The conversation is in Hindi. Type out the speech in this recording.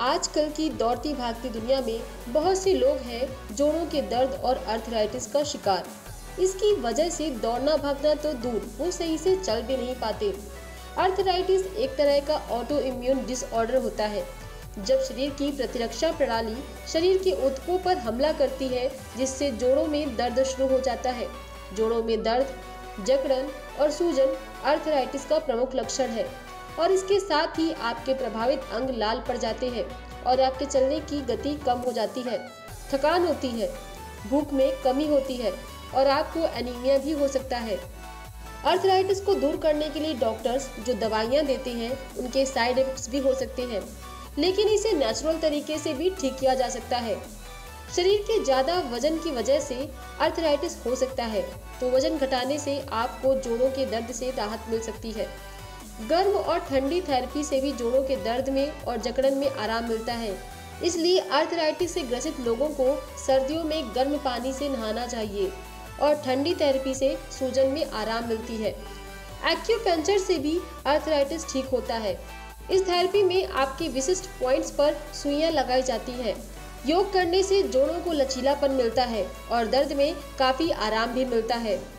आजकल की दौड़ती भागती दुनिया में बहुत से लोग हैं जोड़ों के दर्द और अर्थराइटिस का शिकार। इसकी वजह से दौड़ना भागना तो दूर, वो सही से चल भी नहीं पाते। अर्थराइटिस एक तरह का ऑटो इम्यून डिसऑर्डर होता है, जब शरीर की प्रतिरक्षा प्रणाली शरीर के उत्कों पर हमला करती है, जिससे जोड़ों में दर्द शुरू हो जाता है। जोड़ों में दर्द, जकड़न और सूजन अर्थराइटिस का प्रमुख लक्षण है। और इसके साथ ही आपके प्रभावित अंग लाल पड़ जाते हैं और आपके चलने की गति कम हो जाती है। थकान होती है, भूख में कमी होती है और आपको एनीमिया भी हो सकता है। अर्थराइटिस को दूर करने के लिए डॉक्टर्स जो दवाइयाँ देते हैं, उनके साइड इफेक्ट्स भी हो सकते हैं। लेकिन इसे नेचुरल तरीके से भी ठीक किया जा सकता है। शरीर के ज़्यादा वज़न की वजह से अर्थराइटिस हो सकता है तो वज़न घटाने से आपको जोड़ों के दर्द से राहत मिल सकती है। गर्म और ठंडी थेरेपी से भी जोड़ों के दर्द में और जकड़न में आराम मिलता है। इसलिए अर्थराइटिस से ग्रसित लोगों को सर्दियों में गर्म पानी से नहाना चाहिए और ठंडी थेरेपी से सूजन में आराम मिलती है। एक्यूपेंचर से भी अर्थराइटिस ठीक होता है। इस थेरेपी में आपके विशिष्ट पॉइंट्स पर सुइयाँ लगाई जाती हैं। योग करने से जोड़ों को लचीलापन मिलता है और दर्द में काफ़ी आराम भी मिलता है।